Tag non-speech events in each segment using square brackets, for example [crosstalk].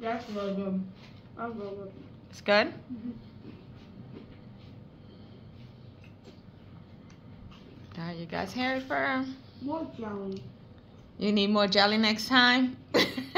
That's really good. That's really good. It's good? Mm-hmm. There you guys hear it for More jelly. You need more jelly next time? [laughs]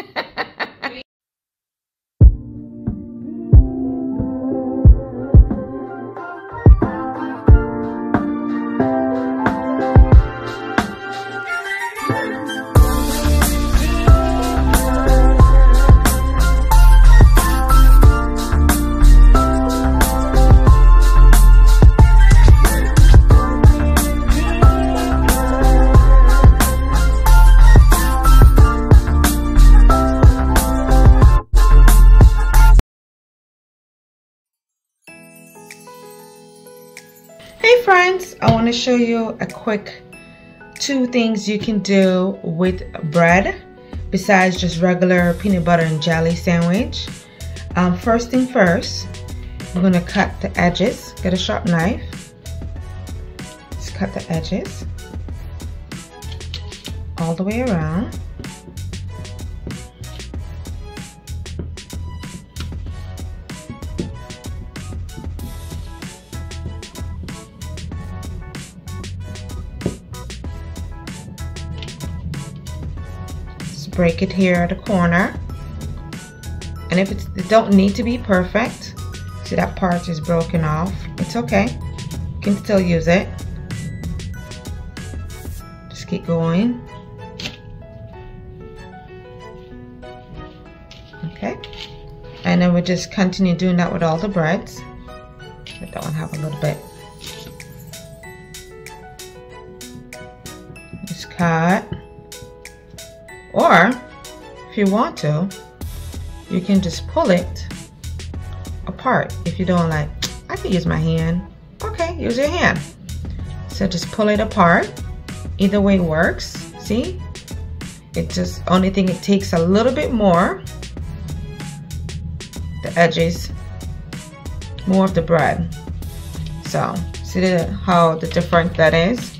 to show you a quick two things you can do with bread besides just regular peanut butter and jelly sandwich. Um, first thing first, going to cut the edges. Get a sharp knife. Just cut the edges all the way around. Break it here at the corner. And if it's, it don't need to be perfect, see that part is broken off, it's okay. You can still use it. Just keep going. Okay. And then we just continue doing that with all the breads. Let that one have a little bit. Just cut. Or, if you want to, you can just pull it apart. If you don't like, I can use my hand. Okay, use your hand. So just pull it apart. Either way works. See? It just, only thing it takes a little bit more. The edges, more of the bread. So, see the, how the different that is?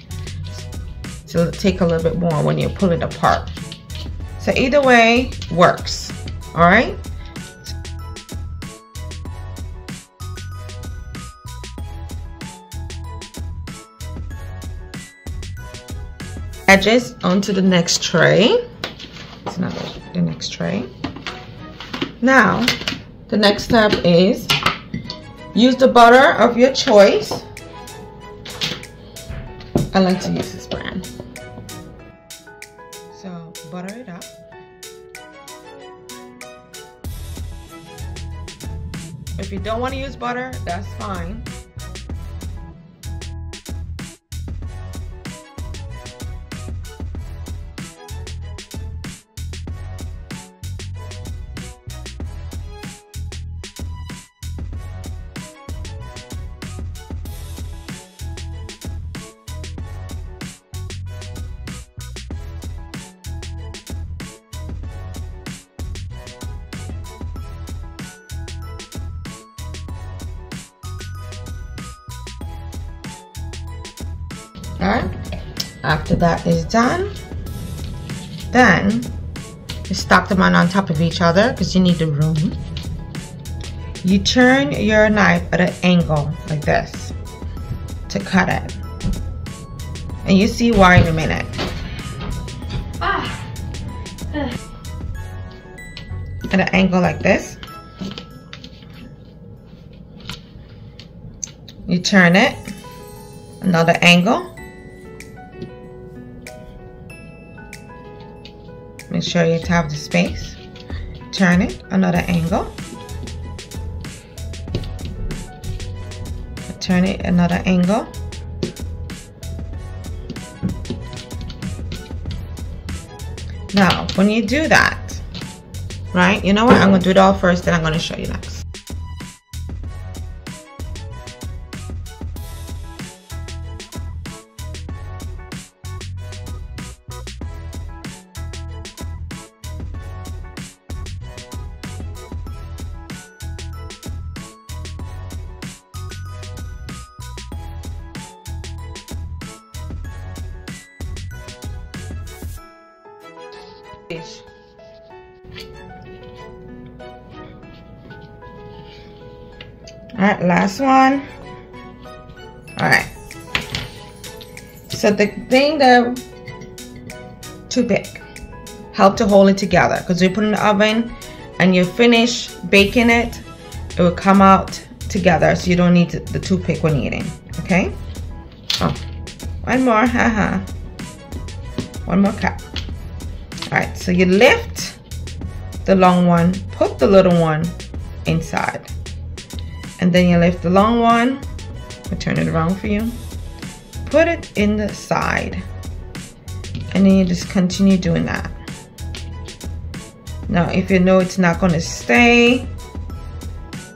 So take a little bit more when you pull it apart. So either way works, all right? Edges onto the next tray. It's not the next tray. Now, the next step is use the butter of your choice. I like to use this brand. Butter it up. If you don't want to use butter, that's fine. After that is done, then you stack them on, on top of each other because you need the room. You turn your knife at an angle like this to cut it. And you see why in a minute. Ah! At an angle like this. You turn it, another angle. Make sure you have the space. Turn it, another angle. Turn it, another angle. Now, when you do that, right, you know what? I'm going to do it all first, then I'm going to show you next. Dish. Alright, last one. Alright. So the thing that toothpick help to hold it together because you put in the oven and you finish baking it, it will come out together so you don't need the toothpick when eating. Okay? Oh, one more, haha. one more cup. Alright, so you lift the long one, put the little one inside. And then you lift the long one, I'll turn it around for you. Put it in the side. And then you just continue doing that. Now, if you know it's not gonna stay,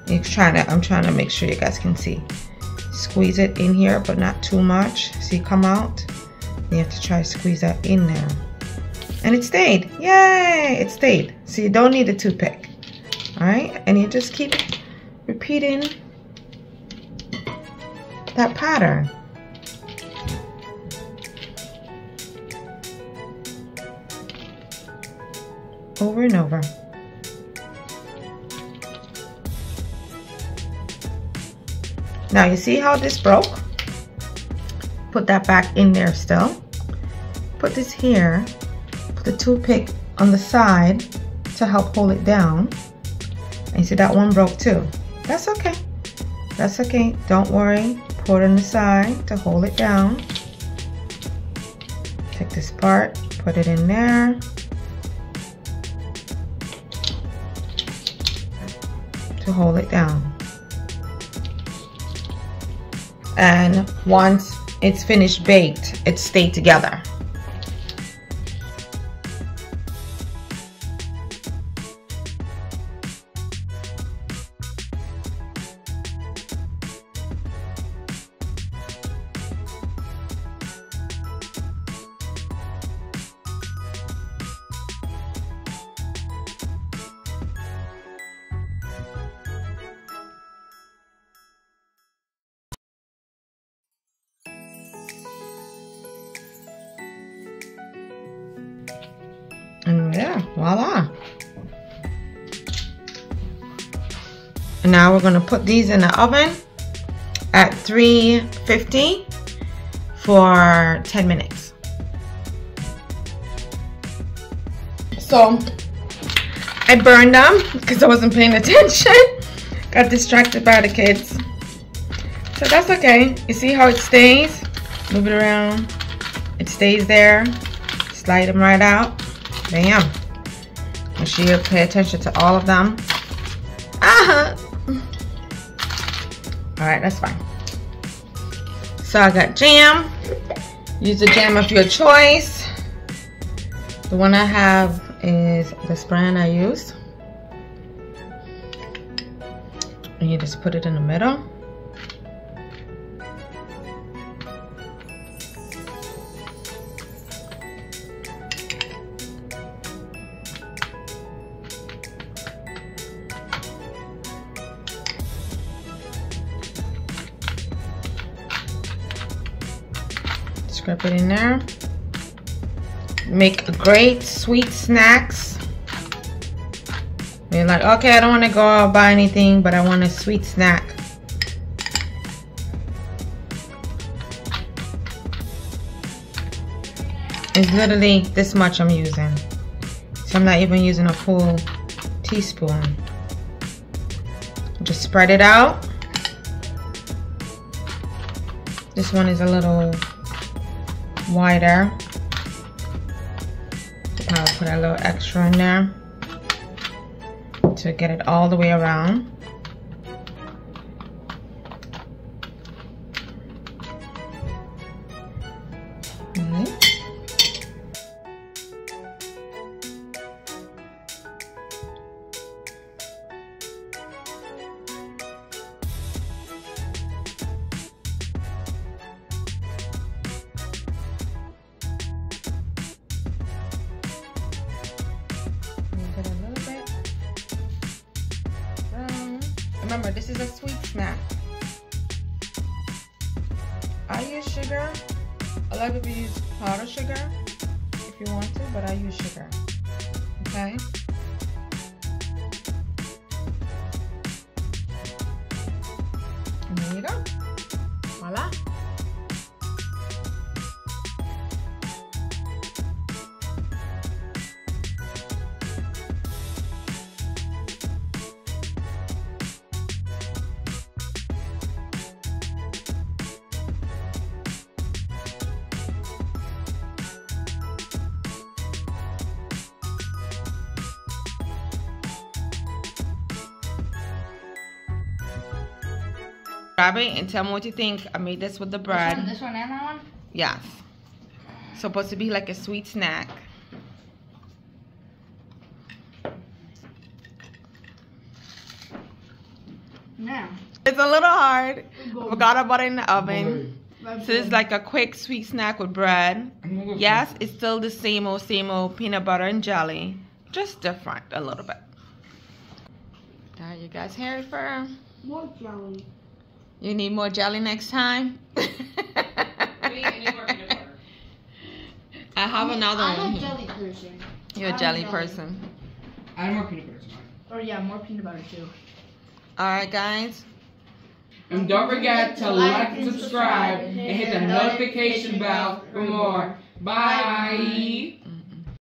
you're trying to, I'm trying to make sure you guys can see. Squeeze it in here, but not too much. See, come out. You have to try to squeeze that in there. And it stayed. Yay! It stayed. So you don't need a toothpick. Alright? And you just keep repeating that pattern. Over and over. Now you see how this broke? Put that back in there still. Put this here. Put the toothpick on the side to help hold it down. And you see that one broke too. That's okay. That's okay. Don't worry. Put it on the side to hold it down. Take this part, put it in there. To hold it down. And once it's finished baked, it stayed together. And yeah, voila. And now we're gonna put these in the oven at 350 for 10 minutes. So I burned them because I wasn't paying attention. [laughs] Got distracted by the kids. So that's okay. You see how it stays? Move it around. It stays there. Slide them right out. Bam. Make sure you pay attention to all of them. Uh-huh. Alright, that's fine. So I got jam. Use the jam of your choice. The one I have is this brand I use. And you just put it in the middle. Scrap it in there. Make great sweet snacks. You're like, okay, I don't want to go out buy anything, but I want a sweet snack. It's literally this much I'm using. So I'm not even using a full teaspoon. Just spread it out. This one is a little wider. I'll put a little extra in there to get it all the way around. Remember, this is a sweet snack. I use sugar. A lot of people use powdered sugar if you want to, but I use sugar. Okay. Grab it and tell me what you think. I made this with the This bread. one, this one and that one? Yes. Supposed to be like a sweet snack. Yeah. It's a little hard. Go. Forgot about it in the oven. So it's good. like a quick sweet snack with bread. I'm gonna go Yes, it's still the same old, same old peanut butter and jelly. Just different a little bit. There you guys hear it for more jelly. You need more jelly next time? [laughs] I have another I'm one a here. jelly person. You're a I'm jelly jelly. person. Add more peanut butter to mine. Or yeah, more peanut butter too. Alright guys. And don't forget to like and subscribe and hit the notification bell for more. Bye.